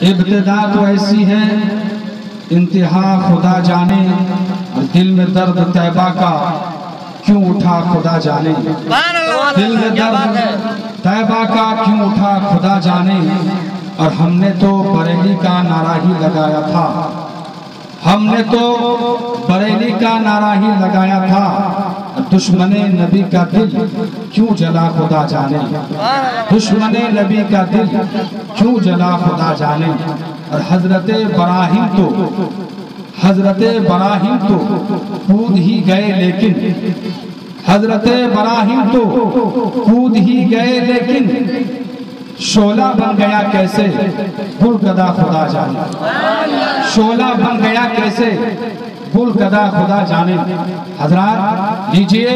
ابتدا تو ایسی ہے انتہا خدا جانے اور دل میں درد طیبہ کا کیوں اٹھا خدا جانے؟ دل میں درد طیبہ کا کیوں اٹھا خدا جانے؟ اور ہم نے تو بریلی کا نعرہ ہی لگایا تھا۔ ہم نے تو بریلی کا نعرہ ہی لگایا تھا۔ دشمن نبی کا دل کیوں جلا خدا جانے؟ دشمن نبی کا دل کیوں جلا خدا جانے؟ اور حضرت براہیم تو، حضرت براہیم تو کود ہی گئے لیکن، حضرت براہیم تو کود ہی گئے لیکن شولہ بن گیا کیسے؟ گل گدا خدا جانے۔ شولہ بن گیا کیسے؟ گل گدا خدا جانے۔ حضرات، لیجیے